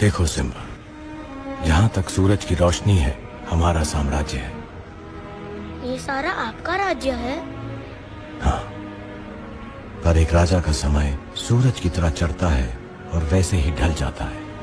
देखो सिम्बा यहाँ तक सूरज की रोशनी है हमारा साम्राज्य है। ये सारा आपका राज्य है? हाँ पर एक राजा का समय सूरज की तरह चढ़ता है और वैसे ही ढल जाता है।